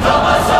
Thomas